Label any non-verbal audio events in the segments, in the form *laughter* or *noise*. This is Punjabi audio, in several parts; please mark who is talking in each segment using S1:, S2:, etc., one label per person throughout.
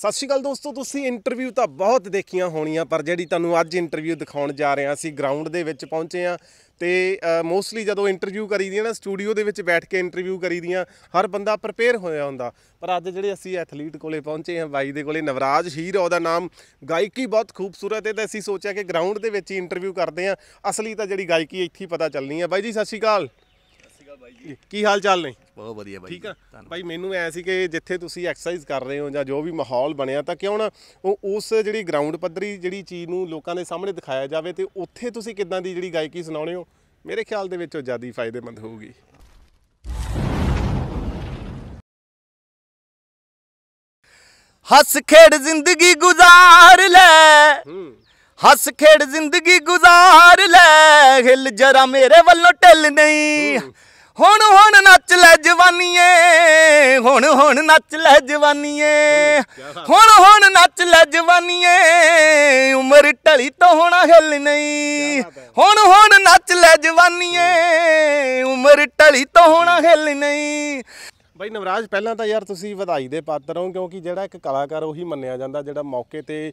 S1: ਸਤਿ ਸ਼੍ਰੀ ਅਕਾਲ ਦੋਸਤੋ ਤੁਸੀਂ ਇੰਟਰਵਿਊ ਤਾਂ ਬਹੁਤ ਦੇਖੀਆਂ ਹੋਣੀਆਂ ਪਰ ਜਿਹੜੀ ਤੁਹਾਨੂੰ ਅੱਜ ਇੰਟਰਵਿਊ ਦਿਖਾਉਣ ਜਾ ਰਹੇ ਹਾਂ ਅਸੀਂ ਗਰਾਊਂਡ ਦੇ ਵਿੱਚ ਪਹੁੰਚੇ ਹਾਂ ਤੇ ਮੋਸਟਲੀ ਜਦੋਂ ਇੰਟਰਵਿਊ ਕਰੀਦੀਆਂ ਨਾ ਸਟੂਡੀਓ ਦੇ ਵਿੱਚ ਬੈਠ ਕੇ ਇੰਟਰਵਿਊ ਕਰੀਦੀਆਂ ਹਰ ਬੰਦਾ ਪ੍ਰਪੇਅਰ ਹੋਇਆ ਹੁੰਦਾ। ਪਰ ਅੱਜ ਜਿਹੜੇ ਅਸੀਂ ਐਥਲੀਟ ਕੋਲੇ ਪਹੁੰਚੇ ਹਾਂ ਬਾਈ ਦੇ ਕੋਲੇ ਨਵਰਾਜ ਹੀਰ ਆ, ਉਹਦਾ ਨਾਮ ਗਾਇਕੀ ਬਹੁਤ ਖੂਬਸੂਰਤ ਹੈ ਤੇ ਅਸੀਂ ਸੋਚਿਆ ਕਿ ਗਰਾਊਂਡ ਦੇ ਵਿੱਚ ਹੀ ਇੰਟਰਵਿਊ ਕਰਦੇ ਹਾਂ। ਅਸਲੀ ਤਾਂ ਜਿਹੜੀ ਗਾਇਕੀ ਇੱਥੇ ਹੀ ਪਤਾ ਚੱਲਣੀ ਹੈ। ਬਾਈ ਜੀ ਸਤਿ ਸ਼੍ਰੀ ਅਕਾਲ। ਕੀ ਹਾਲ ਚਾਲ ਨੇ?
S2: ਬਹੁਤ ਵਧੀਆ ਬਾਈ
S1: ਠੀਕ ਆ। ਭਾਈ ਮੈਨੂੰ ਐ ਸੀ ਕਿ ਜਿੱਥੇ ਤੁਸੀਂ ਐਕਸਰਸਾਈਜ਼ ਕਰ ਰਹੇ ਹੋ ਜਾਂ ਜੋ ਵੀ ਮਾਹੌਲ ਬਣਿਆ ਤਾਂ ਕਿਉਂ ਨਾ ਉਹ ਉਸ ਜਿਹੜੀ ਗਰਾਊਂਡ ਪੱਧਰੀ ਜਿਹੜੀ ਚੀਜ਼ ਨੂੰ ਲੋਕਾਂ ਦੇ ਸਾਹਮਣੇ ਦਿਖਾਇਆ ਜਾਵੇ ਤੇ ਉੱਥੇ ਤੁਸੀਂ ਕਿੱਦਾਂ ਦੀ ਜਿਹੜੀ ਗਾਇਕੀ ਸੁਣਾਉਣੇ ਹੋ ਮੇਰੇ ਖਿਆਲ ਦੇ ਵਿੱਚ ਉਹ ਜ਼ਿਆਦਾ ਫਾਇਦੇਮੰਦ ਹੋਊਗੀ।
S2: ਹੱਸ ਖੇਡ ਜ਼ਿੰਦਗੀ ਗੁਜ਼ਾਰ ਲੈ। ਹੱਸ ਖੇਡ ਜ਼ਿੰਦਗੀ ਗੁਜ਼ਾਰ ਲੈ। ਹਿਲ ਜਰਾ ਮੇਰੇ ਵੱਲੋਂ ਢਿੱਲ ਨਹੀਂ। ਹੁਣ ਹੁਣ ਨੱਚ ਲੈ ਜਵਾਨੀਏ ਹੁਣ ਹੁਣ ਨੱਚ ਲੈ ਜਵਾਨੀਏ। ਹੁਣ ਹੁਣ ਨੱਚ ਲੈ ਜਵਾਨੀਏ ਉਮਰ ਢਲੀ ਤੋਂ ਹੋਣਾ ਹਿੱਲ ਨਹੀਂ। ਹੁਣ ਹੁਣ ਨੱਚ ਲੈ ਜਵਾਨੀਏ ਉਮਰ ਢਲੀ ਤੋਂ ਹੋਣਾ ਹਿੱਲ ਨਹੀਂ।
S1: ਬਾਈ ਨਵਰਾਜ ਪਹਿਲਾਂ ਤਾਂ ਯਾਰ ਤੁਸੀਂ ਵਧਾਈ ਦੇ ਪਾਤਰ ਹੋ ਕਿਉਂਕਿ ਜਿਹੜਾ ਇੱਕ ਕਲਾਕਾਰ ਉਹੀ ਮੰਨਿਆ ਜਾਂਦਾ ਜਿਹੜਾ ਮੌਕੇ ਤੇ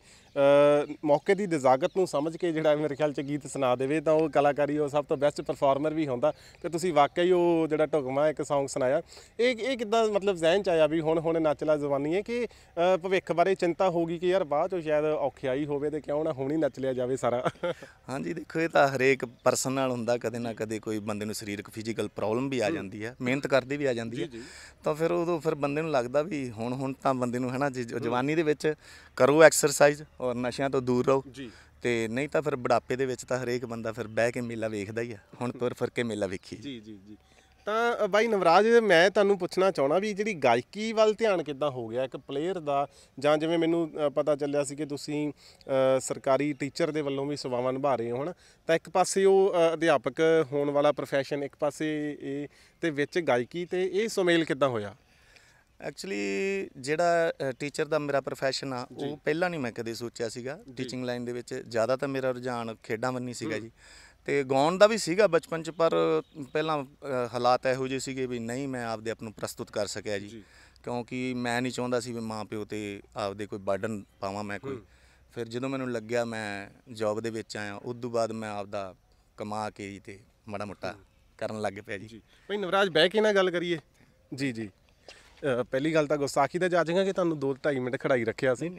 S1: ਮੌਕੇ ਦੀ ਨਜ਼ਾਕਤ ਨੂੰ ਸਮਝ ਕੇ ਜਿਹੜਾ ਮੇਰੇ ਖਿਆਲ ਚ ਗੀਤ ਸੁਣਾ ਦੇਵੇ ਤਾਂ ਉਹ ਕਲਾਕਾਰੀ ਉਹ ਸਭ ਤੋਂ ਬੈਸਟ ਪਰਫਾਰਮਰ ਵੀ ਹੁੰਦਾ। ਤੇ ਤੁਸੀਂ ਵਾਕਈ ਉਹ ਜਿਹੜਾ ਢੁਕਮਾ ਇੱਕ Song ਸੁਣਾਇਆ। ਇਹ ਇਹ ਕਿੱਦਾਂ ਮਤਲਬ ਜ਼ਹਿਨ ਚ ਆਇਆ ਵੀ ਹੁਣ ਹੁਣ ਨੱਚ ਲਾ ਜ਼ਵਾਨੀ ਹੈ ਕਿ ਭਵਿੱਖ ਬਾਰੇ ਚਿੰਤਾ ਹੋਗੀ ਕਿ ਯਾਰ ਬਾਅਦ ਚੋਂ ਸ਼ਾਇਦ ਔਖਿਆਈ ਹੋਵੇ ਤੇ ਕਿਉਂ ਨਾ ਹੁਣ ਹੀ ਨੱਚ ਲਿਆ ਜਾਵੇ ਸਾਰਾ?
S2: ਹਾਂਜੀ ਦੇਖੋ ਇਹ ਤਾਂ ਹਰੇਕ ਪਰਸਨ ਨਾਲ ਹੁੰਦਾ ਕਦੇ ਨਾ ਕਦੇ ਕੋਈ ਬੰਦੇ ਨੂੰ ਸਰੀਰਕ ਫਿਜ਼ੀਕਲ ਪ੍ਰੋਬਲਮ ਵੀ ਆ ਜਾਂਦੀ ਹੈ ਮਿਹਨਤ ਕਰਦੇ ਵੀ ਆ ਜਾਂਦੀ ਹੈ। ਤਾਂ ਫਿਰ ਉਦੋਂ ਫਿਰ ਬੰਦੇ ਨੂੰ ਲੱਗਦਾ ਵੀ ਹੁਣ ਹੁਣ ਤਾਂ ਬੰਦੇ ਨੂੰ ਹਨਾ ਜੇ- ਜਵਾਨੀ ਦੇ ਵਿੱਚ ਕਰੋ ਐਕਸਰਸਾਈਜ਼ ਔਰ ਨਸ਼ਿਆਂ ਤੋਂ ਦੂਰ ਰਹੋ।
S1: ਜੀ।
S2: ਤੇ ਨਹੀਂ ਤਾਂ ਫਿਰ ਬੁਢਾਪੇ ਦੇ ਵਿੱਚ ਤਾਂ ਹਰੇਕ ਬੰਦਾ ਫਿਰ ਬਹਿ ਕੇ ਮੇਲਾ ਵੇਖਦਾ ਹੀ ਆ। ਹੁਣ ਤੁਰ ਫਿਰ ਕੇ ਮੇਲਾ ਵੇਖੀ
S1: ਜੀ ਜੀ ਜੀ। ਤਾਂ ਬਾਈ ਨਵਰਾਜ ਮੈਂ ਤੁਹਾਨੂੰ ਪੁੱਛਣਾ ਚਾਹਣਾ ਵੀ ਜਿਹੜੀ ਗਾਇਕੀ ਵੱਲ ਧਿਆਨ ਕਿੱਦਾਂ ਹੋ ਗਿਆ? ਇੱਕ ਪਲੇਅਰ ਦਾ ਜਾਂ ਜਿਵੇਂ ਮੈਨੂੰ ਪਤਾ ਚੱਲਿਆ ਸੀ ਕਿ ਤੁਸੀਂ ਸਰਕਾਰੀ ਟੀਚਰ ਦੇ ਵੱਲੋਂ ਵੀ ਸੇਵਾਵਾਂ ਨਿਭਾ ਰਹੇ ਹੋ ਹਨਾ? ਤਾਂ ਇੱਕ ਪਾਸੇ ਉਹ ਅਧਿਆਪਕ ਹੋਣ ਵਾਲਾ profession ਇੱਕ ਪਾਸੇ ਇਹ ਤੇ ਵਿੱਚ ਗਾਇਕੀ ਤੇ ਇਹ ਸੁਮੇਲ ਕਿੱਦਾਂ ਹੋਇਆ?
S2: ਐਕਚੁਅਲੀ ਜਿਹੜਾ ਟੀਚਰ ਦਾ ਮੇਰਾ profession ਆ ਉਹ ਪਹਿਲਾਂ ਨਹੀਂ ਮੈਂ ਕਦੇ ਸੋਚਿਆ ਸੀਗਾ। ਟੀਚਿੰਗ ਲਾਈਨ ਦੇ ਵਿੱਚ ਜ਼ਿਆਦਾ ਤਾਂ ਮੇਰਾ ਰੁਝਾਨ ਖੇਡਾਂ ਵੱਲ ਨਹੀਂ ਸੀਗਾ ਜੀ। ਤੇ ਗਾਉਣ ਦਾ ਵੀ ਸੀਗਾ ਬਚਪਨ ਚ ਪਰ ਪਹਿਲਾਂ ਹਾਲਾਤ ਇਹੋ ਜਿਹੇ ਸੀਗੇ ਵੀ ਨਹੀਂ ਮੈਂ ਆਪਦੇ ਆਪ ਨੂੰ ਪ੍ਰਸਤੁਤ ਕਰ ਸਕਿਆ ਜੀ। ਕਿਉਂਕਿ ਮੈਂ ਨਹੀਂ ਚਾਹੁੰਦਾ ਸੀ ਵੀ ਮਾਂ ਪਿਓ ਤੇ ਆਪਦੇ ਕੋਈ ਬਰਡਨ ਪਾਵਾਂ ਮੈਂ ਕੋਈ। ਫਿਰ ਜਦੋਂ ਮੈਨੂੰ ਲੱਗਿਆ ਮੈਂ ਜੌਬ ਦੇ ਵਿੱਚ ਆਇਆ ਉਸ ਤੋਂ ਬਾਅਦ ਮੈਂ ਆਪਦਾ ਕਮਾ ਕੇ ਜੀ ਤੇ ਮਾੜਾ ਮੋਟਾ ਕਰਨ ਲੱਗ ਪਿਆ ਜੀ।
S1: ਭਾਈ ਨਵਰਾਜ ਬਹਿ ਕੇ ਨਾ ਗੱਲ ਕਰੀਏ। ਜੀ ਜੀ। ਪਹਿਲੀ ਗੱਲ ਤਾਂ ਗੁਸਤਾਖੀ ਦਾ ਜਾਜਾਂਗਾ ਕਿ ਤੁਹਾਨੂੰ 2-2.5 ਮਿੰਟ ਖੜਾਈ ਰੱਖਿਆ ਸੀ।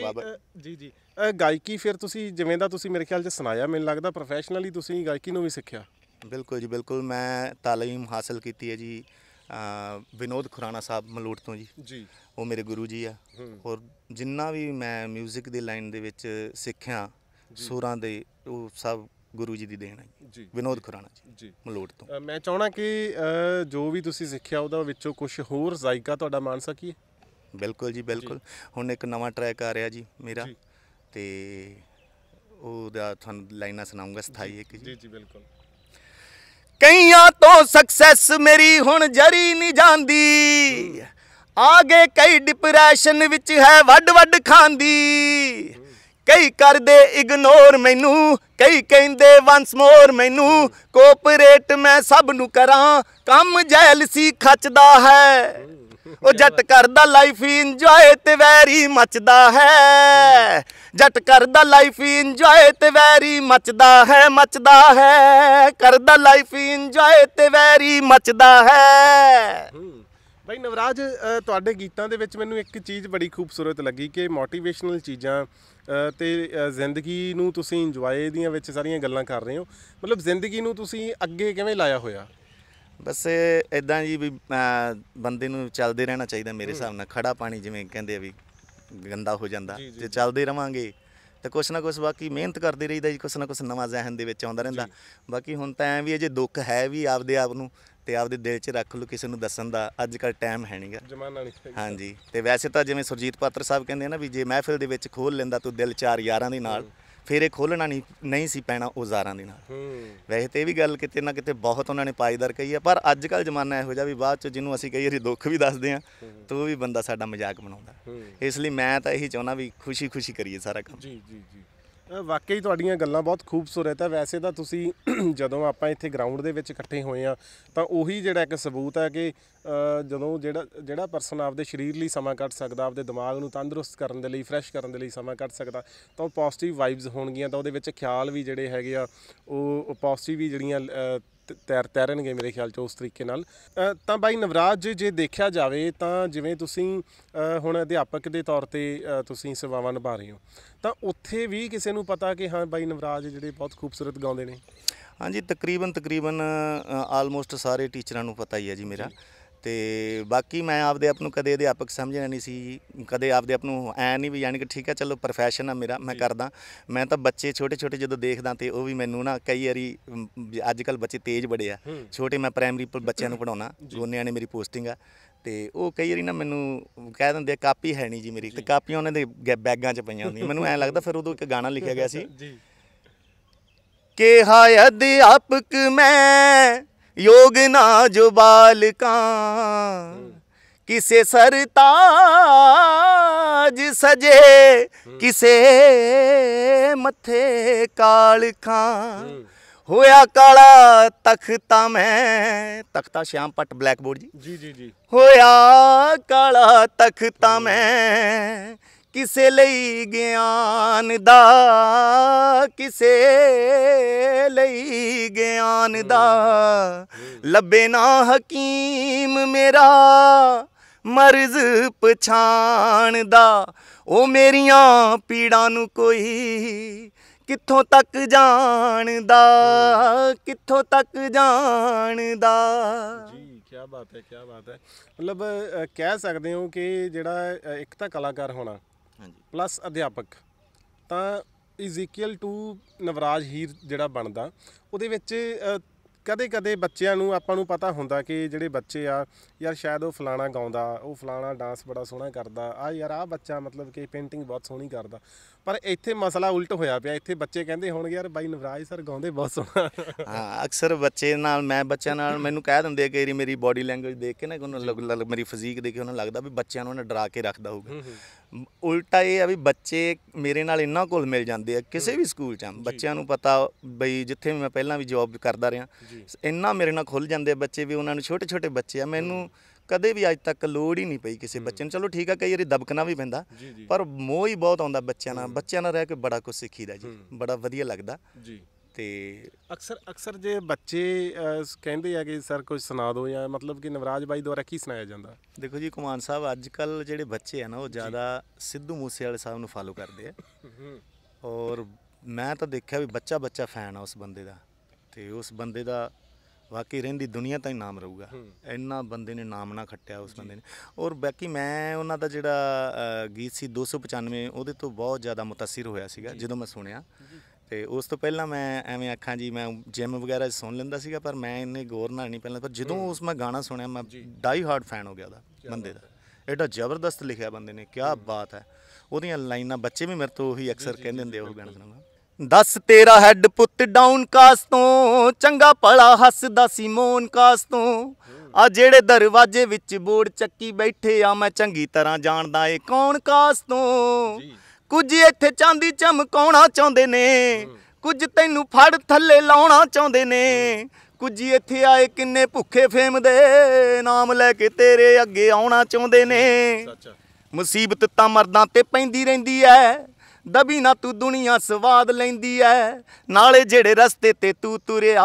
S1: ਤੇ ਅ, ਜੀ ਜੀ। ਅ, ਗਾਇਕੀ ਫਿਰ ਤੁਸੀਂ ਜਿਵੇਂ ਦਾ ਤੁਸੀਂ ਮੇਰੇ ਖਿਆਲ 'ਚ ਸੁਣਾਇਆ ਮੈਨੂੰ ਲੱਗਦਾ ਪ੍ਰੋਫੈਸ਼ਨਲੀ ਤੁਸੀਂ ਗਾਇਕੀ ਨੂੰ ਵੀ ਸਿੱਖਿਆ।
S2: ਬਿਲਕੁਲ ਜੀ ਬਿਲਕੁਲ। ਮੈਂ ਤਾਲੀਮ ਹਾਸਲ ਕੀਤੀ ਹੈ ਜੀ ਅ, ਵਿਨੋਦ ਖੁਰਾਣਾ ਸਾਹਿਬ ਮਲੂਟ ਤੋਂ ਜੀ।
S1: ਜੀ।
S2: ਉਹ ਮੇਰੇ ਗੁਰੂ ਜੀ ਆ। ਔਰ ਜਿੰਨਾ ਵੀ ਮੈਂ 뮤직 ਦੀ ਲਾਈਨ ਦੇ ਵਿੱਚ ਸਿੱਖਿਆ ਸੁਰਾਂ ਦੇ ਉਹ ਸਭ ਗੁਰੂ ਜੀ ਦੀ ਦੇਣ ਹੈ ਜੀ।
S1: ਜੀ।
S2: ਵਿਨੋਦ ਖੁਰਾਣਾ ਜੀ
S1: ਜੀ।
S2: ਮਲੂਟ ਤੋਂ।
S1: ਮੈਂ ਚਾਹਣਾ ਕਿ ਅ, ਜੋ ਵੀ ਤੁਸੀਂ ਸਿੱਖਿਆ ਉਹਦਾ ਵਿੱਚੋਂ ਕੁਝ ਹੋਰ ਜ਼ਾਇਕਾ ਤੁਹਾਡਾ ਮਾਨ ਸਕੀਏ?
S2: ਬਿਲਕੁਲ ਜੀ ਬਿਲਕੁਲ। ਹੁਣ ਇੱਕ ਨਵਾਂ ਟਰੈਕ ਆ ਰਿਹਾ ਜੀ ਮੇਰਾ। ਤੇ ਉਹਦਾ ਤੁਹਾਨੂੰ ਲਾਈਨਾਂ ਸੁਣਾਉਂਗਾ ਸਥਾਈ ਇੱਕ ਜੀ।
S1: ਜੀ ਬਿਲਕੁਲ।
S2: ਕਈਆਂ ਤੋਂ ਸਕਸੈਸ ਮੇਰੀ ਹੁਣ ਜਰੀ ਨਹੀਂ ਜਾਂਦੀ। ਆਗੇ ਕਈ ਡਿਪਰੈਸ਼ਨ ਵਿੱਚ ਹੈ ਵੱਡ ਵੱਡ ਖਾਂਦੀ। ਕਈ ਕਰਦੇ ਇਗਨੋਰ ਮੈਨੂੰ ਕਈ ਕਹਿੰਦੇ ਵਨਸ ਮੋਰ ਮੈਨੂੰ। ਕੋਆਪਰੇਟ ਮੈਂ ਸਭ ਨੂੰ ਕਰਾਂ ਕੰਮ ਜੈਲਸੀ ਖੱਚਦਾ ਹੈ। ਉਹ ਜੱਟ ਕਰਦਾ ਲਾਈਫ ਇੰਜੋਏ ਤੇ ਵੈਰੀ ਮੱਚਦਾ ਹੈ। ਜੱਟ ਕਰਦਾ ਲਾਈਫ ਇੰਜੋਏ ਤੇ ਵੈਰੀ ਮੱਚਦਾ ਹੈ ਮੱਚਦਾ ਹੈ। ਕਰਦਾ ਲਾਈਫ ਇੰਜੋਏ ਤੇ ਵੈਰੀ ਮੱਚਦਾ ਹੈ।
S1: ਭਾਈ ਨਵਰਾਜ ਤੁਹਾਡੇ ਗੀਤਾਂ ਦੇ ਵਿੱਚ ਮੈਨੂੰ ਇੱਕ ਚੀਜ਼ ਬੜੀ ਖੂਬਸੂਰਤ ਲੱਗੀ ਕਿ ਮੋਟੀਵੇਸ਼ਨਲ ਚੀਜ਼ਾਂ ਤੇ ਜ਼ਿੰਦਗੀ ਨੂੰ ਤੁਸੀਂ ਇੰਜੋਏ ਦੀਆਂ ਵਿੱਚ ਸਾਰੀਆਂ ਗੱਲਾਂ ਕਰ ਰਹੇ ਹੋ। ਮਤਲਬ ਜ਼ਿੰਦਗੀ ਨੂੰ ਤੁਸੀਂ ਅੱਗੇ ਕਿਵੇਂ ਲਾਇਆ ਹੋਇਆ?
S2: ਬਸ ਇਦਾਂ ਜੀ ਵੀ ਅਹ, ਬੰਦੇ ਨੂੰ ਚੱਲਦੇ ਰਹਿਣਾ ਚਾਹੀਦਾ ਮੇਰੇ ਹਿਸਾਬ ਨਾਲ। ਖੜਾ ਪਾਣੀ ਜਿਵੇਂ ਕਹਿੰਦੇ ਆ ਵੀ ਗੰਦਾ ਹੋ ਜਾਂਦਾ। ਜੇ ਚੱਲਦੇ ਰਵਾਂਗੇ ਤੇ ਕੁਛ ਨਾ ਕੁਛ ਬਾਕੀ ਮਿਹਨਤ ਕਰਦੇ ਰਹੀਦਾ ਜੀ ਕੁਛ ਨਾ ਕੁਛ ਨਵਾਂ ਜ਼ਿਹਨ ਦੇ ਵਿੱਚ ਆਉਂਦਾ ਰਹਿੰਦਾ। ਬਾਕੀ ਹੁਣ ਤਾਂ ਐ ਵੀ ਹੈ ਜੇ ਦੁੱਖ ਹੈ ਵੀ ਆਪਦੇ ਆਪ ਨੂੰ ਤੇ ਆਪਦੇ ਦਿਲ 'ਚ ਰੱਖ ਲਓ ਕਿਸੇ ਨੂੰ ਦੱਸਣ ਦਾ ਅੱਜ ਕੱਲ ਟਾਈਮ ਹੈ ਨਹੀਂਗਾ
S1: ਜਮਾਨਾ ਨਹੀਂ
S2: ਹਾਂਜੀ। ਤੇ ਵੈਸੇ ਤਾਂ ਜਿਵੇਂ ਸੁਰਜੀਤ ਪਾਤਰ ਸਾਹਿਬ ਕਹਿੰਦੇ ਆ ਨਾ ਵੀ ਜੇ ਮਹਿਫਿਲ ਦੇ ਵਿੱਚ ਖੋਲ ਲੈਂਦਾ ਤੂੰ ਦਿਲ ਚਾਰ ਯਾਰਾਂ ਦੇ ਨਾਲ ਫਿਰ ਇਹ ਖੋਲਣਾ ਨਹੀਂ ਨਹੀਂ ਸੀ ਪੈਣਾ ਉਹ ਜ਼ਾਰਾਂ ਦੇ ਨਾਲ।
S1: ਹੂੰ।
S2: ਵੈਸੇ ਤੇ ਇਹ ਵੀ ਗੱਲ ਕਿਤੇ ਨਾ ਕਿਤੇ ਬਹੁਤ ਉਹਨਾਂ ਨੇ ਪਾਈਦਰ ਕਹੀ ਹੈ ਪਰ ਅੱਜ ਕੱਲ ਜ਼ਮਾਨਾ ਇਹੋ ਜਿਹਾ ਵੀ ਬਾਅਦ ਚ ਜਿਹਨੂੰ ਅਸੀਂ ਕਈ ਵਾਰੀ ਦੁੱਖ ਵੀ ਦੱਸਦੇ ਆ ਤਾਂ ਉਹ ਵੀ ਬੰਦਾ ਸਾਡਾ ਮਜ਼ਾਕ ਬਣਾਉਂਦਾ। ਇਸ ਲਈ ਮੈਂ ਤਾਂ ਇਹੀ ਚਾਹੁੰਦਾ ਵੀ ਖੁਸ਼ੀ ਖੁਸ਼ੀ ਕਰੀਏ ਸਾਰਾ ਕੰਮ।
S1: ਜੀ ਜੀ ਜੀ। ਵਾਕਈ ਤੁਹਾਡੀਆਂ ਗੱਲਾਂ ਬਹੁਤ ਖੂਬਸੂਰਤ ਹੈ। ਵੈਸੇ ਤਾਂ ਤੁਸੀਂ *clears throat* ਜਦੋਂ ਆਪਾਂ ਇੱਥੇ ਗਰਾਊਂਡ ਦੇ ਵਿੱਚ ਇਕੱਠੇ ਹੋਏ ਆ ਤਾਂ ਉਹੀ ਜਿਹੜਾ ਇੱਕ ਸਬੂਤ ਹੈ ਕਿ ਜਦੋਂ ਜਿਹੜਾ ਜਿਹੜਾ ਪਰਸਨ ਆਪਦੇ ਸਰੀਰ ਲਈ ਸਮਾਂ ਕੱਢ ਸਕਦਾ, ਆਪਦੇ ਦਿਮਾਗ ਨੂੰ ਤੰਦਰੁਸਤ ਕਰਨ ਦੇ ਲਈ ਫਰੈਸ਼ ਕਰਨ ਦੇ ਲਈ ਸਮਾਂ ਕੱਢ ਸਕਦਾ, ਤਾਂ ਉਹ ਪੋਜ਼ਿਟਿਵ ਵਾਈਬਸ ਹੋਣਗੀਆਂ। ਤਾਂ ਉਹਦੇ ਵਿੱਚ ਖਿਆਲ ਵੀ ਜਿਹੜੇ ਹੈਗੇ ਆ, ਉਹ ਪੋਜ਼ਿਟਿਵ ਵੀ ਜਿਹੜੀਆਂ ਤੈਰ ਤੈਰਨਗੇ ਮੇਰੇ ਖਿਆਲ ਚ ਉਸ ਤਰੀਕੇ ਨਾਲ। ਤਾਂ ਬਾਈ ਨਵਰਾਜ ਜੀ, ਦੇਖਿਆ ਜਾਵੇ ਤਾਂ ਜਿਵੇਂ ਤੁਸੀਂ ਹੁਣ ਅਧਿਆਪਕ ਦੇ ਤੌਰ ਤੇ ਤੁਸੀਂ ਸੇਵਾਵਾਂ ਨਿਭਾ ਰਹੇ ਹੋ ਤਾਂ ਉੱਥੇ ਵੀ ਕਿਸੇ ਨੂੰ ਪਤਾ ਕਿ ਹਾਂ ਬਾਈ ਨਵਰਾਜ ਜਿਹੜੇ ਬਹੁਤ ਖੂਬਸੂਰਤ ਗਾਉਂਦੇ ਨੇ?
S2: ਹਾਂਜੀ ਤਕਰੀਬਨ ਤਕਰੀਬਨ ਆਲਮੋਸਟ ਸਾਰੇ ਟੀਚਰਾਂ ਨੂੰ ਪਤਾ ਹੀ ਹੈ ਜੀ ਮੇਰਾ। ਤੇ ਬਾਕੀ ਮੈਂ ਆਪਦੇ ਆਪ ਨੂੰ ਕਦੇ ਅਧਿਆਪਕ ਸਮਝਿਆ ਨਹੀਂ ਸੀ। ਕਦੇ ਆਪਦੇ ਆਪ ਨੂੰ ਐ ਨਹੀਂ ਵੀ ਯਾਨੀ ਕਿ ਠੀਕ ਹੈ ਚਲੋ ਪ੍ਰੋਫੈਸ਼ਨ ਆ ਮੇਰਾ ਮੈਂ ਕਰਦਾ। ਮੈਂ ਤਾਂ ਬੱਚੇ ਛੋਟੇ ਛੋਟੇ ਜਦੋਂ ਦੇਖਦਾ ਤੇ ਉਹ ਵੀ ਮੈਨੂੰ ਨਾ ਕਈ ਵਾਰੀ ਅੱਜ ਕੱਲ ਬੱਚੇ ਤੇਜ਼ ਬੜੇ ਆ। ਛੋਟੇ ਮੈਂ ਪ੍ਰਾਇਮਰੀ ਬੱਚਿਆਂ ਨੂੰ ਪੜਾਉਣਾ ਗੋਨਿਆਂ ਨੇ ਮੇਰੀ ਪੋਸਟਿੰਗ ਆ। ਤੇ ਉਹ ਕਈ ਵਾਰੀ ਨਾ ਮੈਨੂੰ ਕਹਿ ਦਿੰਦੇ ਆ ਕਾਪੀ ਹੈ ਨਹੀਂ ਜੀ ਮੇਰੀ। ਤੇ ਕਾਪੀਆਂ ਉਹਨਾਂ ਦੇ ਬੈਗਾਂ 'ਚ ਪਈਆਂ ਹੁੰਦੀਆਂ। ਮੈਨੂੰ ਐ ਲੱਗਦਾ ਫਿਰ ਉਦੋਂ ਇੱਕ ਗਾਣਾ ਲਿਖਿਆ ਗਿਆ ਸੀ।
S1: ਜੀ।
S2: ਕਿਹਾ ਅਧਿਆਪਕ ਮੈਂ ਯੋਗ ਨਾ ਜੋ ਬਾਲਕਾਂ ਕਿਸੇ ਸਰਤਾਜ ਸਜੇ ਕਿਸੇ ਮੱਥੇ ਕਾਲਖਾਂ। ਹੋਇਆ ਕਾਲਾ ਤਖਤਾ ਮੈਂ ਤਖਤਾ ਸ਼ਿਆਮ ਪੱਟ ਬਲੈਕ ਬੋਰਡ ਜੀ
S1: ਜੀ ਜੀ।
S2: ਹੋਇਆ ਕਾਲਾ ਤਖਤਾ ਮੈਂ ਕਿਸੇ ਲਈ ਗਿਆਨ ਦਾ ਕਿਸੇ ਲਈ ਗਿਆਨ ਦਾ। ਲੱਭੇ ਨਾ ਹਕੀਮ ਮੇਰਾ ਮਰਜ਼ ਪਛਾਣ ਦਾ। ਉਹ ਮੇਰੀਆਂ ਪੀੜਾਂ ਨੂੰ ਕੋਈ ਕਿੱਥੋਂ ਤੱਕ ਜਾਣਦਾ ਕਿੱਥੋਂ ਤੱਕ ਜਾਣਦਾ
S1: ਜੀ ਕੀ ਬਾਤ ਹੈ ਕੀ ਬਾਤ ਹੈ। ਮਤਲਬ ਕਹਿ ਸਕਦੇ ਹੋ ਕਿ ਜਿਹੜਾ ਇੱਕ ਤਾਂ ਕਲਾਕਾਰ ਹੋਣਾ
S2: ਹਾਂਜੀ।
S1: ਪਲੱਸ ਅਧਿਆਪਕ। ਤਾਂ ਇਜ਼ੀਕੀਅਲ ਟੂ ਨਵਰਾਜ ਹੀਰ ਜਿਹੜਾ ਬਣਦਾ ਉਹਦੇ ਵਿੱਚ ਕਦੇ ਕਦੇ ਬੱਚਿਆਂ ਨੂੰ ਆਪਾਂ ਨੂੰ ਪਤਾ ਹੁੰਦਾ ਕਿ ਜਿਹੜੇ ਬੱਚੇ ਆ ਯਾਰ ਸ਼ਾਇਦ ਉਹ ਫਲਾਣਾ ਗਾਉਂਦਾ ਉਹ ਫਲਾਣਾ ਡਾਂਸ ਬੜਾ ਸੋਹਣਾ ਕਰਦਾ ਆ ਯਾਰ ਆ ਬੱਚਾ ਮਤਲਬ ਕਿ ਪੇਂਟਿੰਗ ਬਹੁਤ ਸੋਹਣੀ ਕਰਦਾ। ਪਰ ਇੱਥੇ ਮਸਲਾ ਉਲਟ ਹੋਇਆ ਪਿਆ ਇੱਥੇ ਬੱਚੇ ਕਹਿੰਦੇ ਹੋਣਗੇ ਯਾਰ ਬਾਈ ਨਵਰਾਜ ਸਰ ਗਾਉਂਦੇ ਬਹੁਤ ਸੋਹਣਾ।
S2: ਹਾਂ ਅਕਸਰ ਬੱਚੇ ਨਾਲ ਮੈਂ ਬੱਚਿਆਂ ਨਾਲ ਮੈਨੂੰ ਕਹਿ ਦਿੰਦੇ ਆ ਕਿ ਮੇਰੀ ਬਾਡੀ ਲੈਂਗੁਏਜ ਦੇਖ ਕੇ ਨਾ ਕਿ ਉਹਨਾਂ ਮੇਰੀ ਫਿਜ਼ੀਕ ਦੇਖ ਕੇ ਉਹਨਾਂ ਨੂੰ ਲੱਗਦਾ ਵੀ ਬੱਚਿਆਂ ਨੂੰ ਉਹਨੇ ਡਰਾ ਕੇ ਰੱਖਦਾ ਹੋਊਗਾ। ਉਲਟਾ ਇਹ ਆ ਵੀ ਬੱਚੇ ਮੇਰੇ ਨਾਲ ਇੰਨਾ ਕੋਲ ਮਿਲ ਜਾਂਦੇ ਆ ਕਿਸੇ ਵੀ ਸਕੂਲ 'ਚ ਬੱਚਿਆਂ ਨੂੰ ਪਤਾ ਬਈ ਜਿੱਥੇ ਵੀ ਮੈਂ ਪਹਿਲਾਂ ਵੀ ਜੌਬ ਕਰਦਾ ਰਿਹਾ ਇੰਨਾ ਮੇਰੇ ਨਾਲ ਖੁੱਲ ਜਾਂਦੇ ਆ ਬੱਚੇ ਵੀ ਉਹਨਾਂ ਨੂੰ ਛੋਟੇ ਛੋਟੇ ਬੱਚੇ ਆ ਮੈਨੂੰ ਕਦੇ ਵੀ ਅੱਜ ਤੱਕ ਲੋੜ ਹੀ ਨਹੀਂ ਪਈ ਕਿਸੇ ਬੱਚੇ ਨੂੰ। ਚਲੋ ਠੀਕ ਆ ਕਈ ਵਾਰੀ ਦਬਕਣਾ ਵੀ ਪੈਂਦਾ। ਪਰ ਮੋਹ ਹੀ ਬਹੁਤ ਆਉਂਦਾ ਬੱਚਿਆਂ ਨਾਲ ਬੱਚਿਆਂ ਨਾਲ ਰਹਿ ਕੇ ਬੜਾ ਕੁਝ ਸਿੱਖੀਦਾ ਜੀ ਬੜਾ ਵਧੀਆ ਲੱਗਦਾ।
S1: ਜੀ।
S2: ਤੇ
S1: ਅਕਸਰ ਅਕਸਰ ਜੇ ਬੱਚੇ ਅਹ, ਕਹਿੰਦੇ ਆ ਕਿ ਸਰ ਕੁਝ ਸੁਣਾ ਦਿਓ ਜਾਂ ਮਤਲਬ ਕਿ ਨਵਰਾਜ ਬਾਈ ਦੁਆਰਾ ਕੀ ਸੁਣਾਇਆ ਜਾਂਦਾ?
S2: ਦੇਖੋ ਜੀ ਕੁਮਾਨ ਸਾਹਿਬ ਅੱਜ ਕੱਲ ਜਿਹੜੇ ਬੱਚੇ ਆ ਨਾ ਉਹ ਜ਼ਿਆਦਾ ਸਿੱਧੂ ਮੂਸੇ ਵਾਲੇ ਸਾਹਿਬ ਨੂੰ ਫਾਲੋ ਕਰਦੇ ਆ। ਔਰ ਮੈਂ ਤਾਂ ਦੇਖਿਆ ਵੀ ਬੱਚਾ ਬੱਚਾ ਫੈਨ ਆ ਉਸ ਬੰਦੇ ਦਾ। ਤੇ ਉਸ ਬੰਦੇ ਦਾ ਵਾਕਈ ਰਹਿੰਦੀ ਦੁਨੀਆ ਤਾਂ ਹੀ ਨਾਮ ਰਹੂਗਾ। ਇੰਨਾ ਬੰਦੇ ਨੇ ਨਾਮ ਨਾ ਖੱਟਿਆ ਉਸ ਬੰਦੇ ਨੇ। ਔਰ ਬਾਕੀ ਮੈਂ ਉਹਨਾਂ ਦਾ ਜਿਹੜਾ ਅ, ਗੀਤ ਸੀ 295 ਉਹਦੇ ਤੋਂ ਬਹੁਤ ਜ਼ਿਆਦਾ ਮੁਤਾਸਿਰ ਹੋਇਆ ਸੀਗਾ ਜਦੋਂ ਮੈਂ ਸੁਣਿਆ। ਤੇ ਉਸ ਤੋਂ ਪਹਿਲਾਂ ਮੈਂ ਐਵੇਂ ਆਖਾਂ ਜੀ ਮੈਂ ਜਿਮ ਵਗੈਰਾ 'ਚ ਸੁਣ ਲੈਂਦਾ ਸੀਗਾ ਪਰ ਮੈਂ ਇੰਨੇ ਗੌਰ ਨਾਲ ਨਹੀਂ ਪਹਿਲਾਂ ਪਰ ਜਦੋਂ ਉਸ ਮੈਂ ਗਾਣਾ ਸੁਣਿਆ ਮੈਂ ਡਾਈ ਹਾਰਡ ਫੈਨ ਹੋ ਗਿਆ ਉਹਦਾ ਬੰਦੇ ਦਾ। ਐਡਾ ਜ਼ਬਰਦਸਤ ਲਿਖਿਆ ਬੰਦੇ ਨੇ ਕੀ ਬਾਤ ਹੈ। ਉਹਦੀਆਂ ਲਾਈਨਾਂ ਬੱਚੇ ਵੀ ਮੇਰੇ ਤੋਂ ਉਹੀ ਅਕਸਰ ਕਹਿੰਦੇ ਹੁੰਦੇ ਉਹ ਗਾਣਾ ਸੁਣਾਉਂਦਾ। ਦੱਸ ਤੇਰਾ ਹੈਡ ਪੁੱਤ ਡਾਊਨ ਕਾਸ ਤੋਂ ਚੰਗਾ ਭਲਾ ਹੱਸਦਾ ਸੀ ਮੋਨ ਕਾਸ ਤੋਂ। ਆ ਜਿਹੜੇ ਦਰਵਾਜ਼ੇ ਵਿੱਚ ਬੋਰਡ ਚੱਕੀ ਬੈਠੇ ਆ ਮੈਂ ਚੰਗੀ ਤਰ੍ਹਾਂ ਜਾਣਦਾ ਏ ਕੌਣ ਕਾਸ ਤੋਂ। ਕੁਝ ਇੱਥੇ ਚਾਂਦੀ ਚਮਕਾਉਣਾ ਚਾਹੁੰਦੇ ਨੇ ਕੁਝ ਤੈਨੂੰ ਫੜ ਥੱਲੇ ਲਾਉਣਾ ਚਾਹੁੰਦੇ ਨੇ ਕੁਝ ਇੱਥੇ ਆਏ ਕਿੰਨੇ ਭੁੱਖੇ ਫੇਮ ਦੇ ਨਾਮ ਲੈ ਕੇ ਤੇਰੇ ਅੱਗੇ ਆਉਣਾ ਚਾਹੁੰਦੇ ਨੇ। ਮੁਸੀਬਤ ਤਾਂ ਮਰਦਾਂ ਤੇ ਪੈਂਦੀ ਰਹਿੰਦੀ ਐ। ਦਬੀ ਨਾ ਤੂੰ ਦੁਨੀਆ ਸਵਾਦ ਲੈਂਦੀ ਐ। ਨਾਲੇ ਜਿਹੜੇ ਰਸਤੇ ਤੇ ਤੂੰ ਤੁਰਿਆ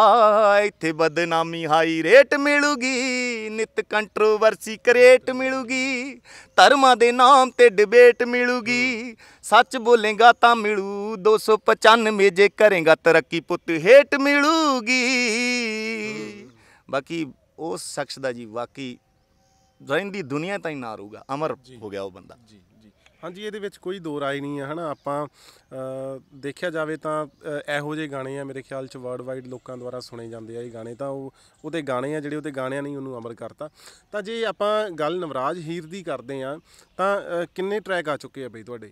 S2: ਇੱਥੇ ਬਦਨਾਮੀ ਹਾਈ ਰੇਟ ਮਿਲੂਗੀ। ਨਿਤ ਕੰਟਰੋਵਰਸੀ ਕਰੇਟ ਮਿਲੂਗੀ। ਧਰਮਾਂ ਦੇ ਨਾਮ ਤੇ ਡਿਬੇਟ ਮਿਲੂਗੀ। ਸੱਚ ਬੋਲੇਗਾ ਤਾਂ ਮਿਲੂ 295 ਜੇ ਕਰੇਗਾ ਤਰੱਕੀ ਪੁੱਤ ਹੇਟ ਮਿਲੂਗੀ। ਬਾਕੀ ਉਸ ਸ਼ਖਸ ਦਾ ਜੀ ਵਾਕਈ ਰਹਿੰਦੀ ਦੁਨੀਆ ਤਾਂ ਹੀ ਨਾ ਰਹੂਗਾ ਅਮਰ ਹੋ ਗਿਆ ਉਹ ਬੰਦਾ।
S1: ਜੀ। ਹਾਂਜੀ ਇਹਦੇ ਵਿੱਚ ਕੋਈ ਦੋ ਰਾਏ ਨਹੀਂ ਹੈ ਹਨਾ? ਆਪਾਂ ਦੇਖਿਆ ਜਾਵੇ ਤਾਂ ਇਹੋ ਜਿਹੇ ਗਾਣੇ ਆ ਮੇਰੇ ਖਿਆਲ ਚ ਵਰਲਡ ਵਾਈਡ ਲੋਕਾਂ ਦੁਆਰਾ ਸੁਣੇ ਜਾਂਦੇ ਆ ਇਹ ਗਾਣੇ ਤਾਂ ਉਹ ਉਹਦੇ ਗਾਣੇ ਆ ਜਿਹੜੇ ਉਹਦੇ ਗਾਣਿਆਂ ਨੇ ਹੀ ਉਹਨੂੰ ਅਮਰ ਕਰਤਾ। ਤਾਂ ਜੇ ਆਪਾਂ ਗੱਲ ਨਵਰਾਜ ਹੀਰ ਦੀ ਕਰਦੇ ਆ ਤਾਂ ਕਿੰਨੇ ਟਰੈਕ ਆ ਚੁੱਕੇ ਆ ਬਈ ਤੁਹਾਡੇ?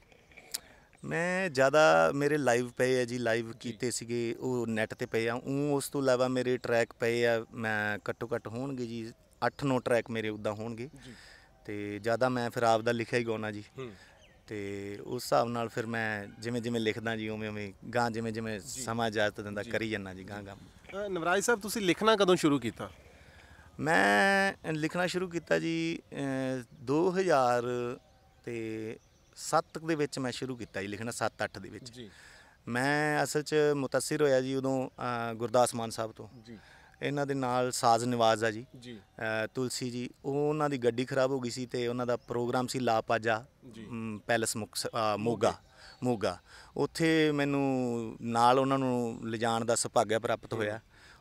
S2: ਮੈਂ ਜ਼ਿਆਦਾ ਮੇਰੇ ਲਾਈਵ ਪਏ ਆ ਜੀ ਲਾਈਵ ਕੀਤੇ ਸੀਗੇ ਉਹ ਨੈਟ ਤੇ ਪਏ ਆ। ਉਹ ਉਸ ਤੋਂ ਇਲਾਵਾ ਮੇਰੇ ਟਰੈਕ ਪਏ ਆ ਮੈਂ ਘੱਟੋ ਘੱਟ ਹੋਣਗੇ ਜੀ 8-9 ਟਰੈਕ ਮੇਰੇ ਉਦਾਂ ਹੋਣਗੇ। ਤੇ ਜ਼ਿਆਦਾ ਮੈਂ ਫਿਰ ਆਪ ਦਾ ਲਿਖਿਆ ਹੀ ਗਾਉਣਾ ਜੀ। ਤੇ ਉਸ ਹਿਸਾਬ ਨਾਲ ਫਿਰ ਮੈਂ ਜਿਵੇਂ ਜਿਵੇਂ ਲਿਖਦਾ ਜੀ ਉਵੇਂ ਉਵੇਂ ਗਾਂ ਜਿਵੇਂ ਜਿਵੇਂ ਸਮਾਂ ਇਜਾਜ਼ਤ ਦਿੰਦਾ ਕਰੀ ਜਾਂਦਾ ਜੀ ਗਾਂ ਗਾਂ।
S1: ਨਵਰਾਜ ਸਾਹਿਬ ਤੁਸੀਂ ਲਿਖਣਾ ਕਦੋਂ ਸ਼ੁਰੂ ਕੀਤਾ?
S2: ਮੈਂ ਲਿਖਣਾ ਸ਼ੁਰੂ ਕੀਤਾ ਜੀ ਅਹ, 2000 ਤੇ 7 ਦੇ ਵਿੱਚ ਮੈਂ ਸ਼ੁਰੂ ਕੀਤਾ ਜੀ ਲਿਖਣਾ 7-8 ਦੇ ਵਿੱਚ।
S1: ਜੀ।
S2: ਮੈਂ ਅਸਲ 'ਚ ਮੁਤਾਸਿਰ ਹੋਇਆ ਜੀ ਉਦੋਂ ਗੁਰਦਾਸ ਮਾਨ ਸਾਹਿਬ ਤੋਂ।
S1: ਜੀ।
S2: ਇਹਨਾਂ ਦੇ ਨਾਲ ਸਾਜ਼ ਨਿਵਾਜ਼ ਆ ਜੀ।
S1: ਜੀ।
S2: ਤੁਲਸੀ ਜੀ ਉਹ ਉਹਨਾਂ ਦੀ ਗੱਡੀ ਖਰਾਬ ਹੋ ਗਈ ਸੀ ਤੇ ਉਹਨਾਂ ਦਾ ਪ੍ਰੋਗਰਾਮ ਸੀ ਲਾਪਾਜਾ ਪੈਲਸ ਮੋਗਾ। ਮੋਗਾ। ਉੱਥੇ ਮੈਨੂੰ ਨਾਲ ਉਹਨਾਂ ਨੂੰ ਲਿਜਾਣ ਦਾ ਸੁਭਾਗਿਆ ਪ੍ਰਾਪਤ ਹੋਇਆ।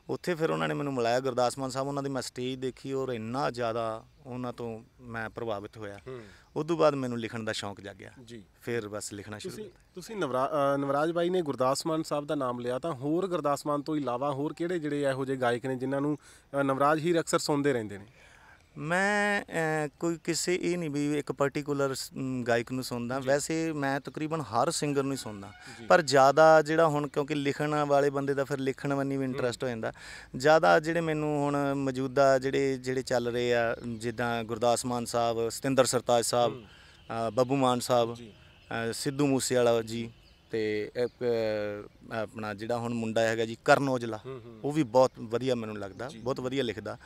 S2: ਉੱਥੇ ਫਿਰ ਉਹਨਾਂ ਨੇ ਮੈਨੂੰ ਮਿਲਾਇਆ ਗੁਰਦਾਸ ਮਾਨ ਸਾਹਿਬ ਉਹਨਾਂ ਦੀ ਮੈਂ ਸਟੇਜ ਦੇਖੀ ਔਰ ਇੰਨਾ ਜ਼ਿਆਦਾ ਉਹਨਾਂ ਤੋਂ ਮੈਂ ਪ੍ਰਭਾਵਿਤ ਹੋਇਆ।
S1: ਹੂੰ।
S2: ਉਸ ਤੋਂ ਬਾਅਦ ਮੈਨੂੰ ਲਿਖਣ ਦਾ ਸ਼ੌਂਕ ਜਾਗਿਆ।
S1: ਜੀ।
S2: ਫਿਰ ਬਸ ਲਿਖਣਾ ਸ਼ੁਰੂ
S1: ਤੁਸੀਂ ਤੁਸੀਂ ਨਵਰਾਜ ਬਾਈ ਨੇ ਗੁਰਦਾਸ ਮਾਨ ਸਾਹਿਬ ਦਾ ਨਾਮ ਲਿਆ ਤਾਂ ਹੋਰ ਗੁਰਦਾਸ ਮਾਨ ਤੋਂ ਇਲਾਵਾ ਹੋਰ ਕਿਹੜੇ ਜਿਹੜੇ ਇਹੋ ਜਿਹੇ ਗਾਇਕ ਨੇ ਜਿਨ੍ਹਾਂ ਨੂੰ ਨਵਰਾਜ ਹੀਰ ਅਕਸਰ ਸੁਣਦੇ ਰਹਿੰਦੇ ਨੇ?
S2: ਮੈਂ ਅਹ, ਕੋਈ ਕਿਸੇ ਇਹ ਨਹੀਂ ਵੀ ਇੱਕ ਪਾਰਟਿਕੂਲਰ ਗਾਇਕ ਨੂੰ ਸੁਣਦਾ। ਵੈਸੇ ਮੈਂ ਤਕਰੀਬਨ ਹਰ ਸਿੰਗਰ ਨੂੰ ਹੀ ਸੁਣਦਾ। ਪਰ ਜ਼ਿਆਦਾ ਜਿਹੜਾ ਹੁਣ ਕਿਉਂਕਿ ਲਿਖਣ ਵਾਲੇ ਬੰਦੇ ਦਾ ਫਿਰ ਲਿਖਣ ਵੱਲ ਵੀ ਇੰਟਰਸਟ ਹੋ। ਜਾਂਦਾ। ਜ਼ਿਆਦਾ ਜਿਹੜੇ ਮੈਨੂੰ ਹੁਣ ਮੌਜੂਦਾ ਜਿਹੜੇ ਜਿਹੜੇ ਚੱਲ ਰਹੇ ਆ ਜਿੱਦਾਂ ਗੁਰਦਾਸ ਮਾਨ ਸਾਹਿਬ ਸਤਿੰਦਰ ਸਰਤਾਜ ਸਾਹਿਬ ਬੱਬੂ ਮਾਨ ਸਾਹਿਬ ਅਹ, ਸਿੱਧੂ ਮੂਸੇਵਾਲਾ ਜੀ ਤੇ ਇੱਕ, ਆਪਣਾ ਜਿਹੜਾ ਹੁਣ ਮੁੰਡਾ ਹੈਗਾ ਜੀ ਕਰਨ ਔਜਲਾ ਉਹ ਵੀ ਬਹੁਤ ਵਧੀਆ ਮੈਨੂੰ ਲੱਗਦਾ ਬਹੁਤ ਵਧੀਆ ਲਿਖਦਾ।